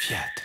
Fiat.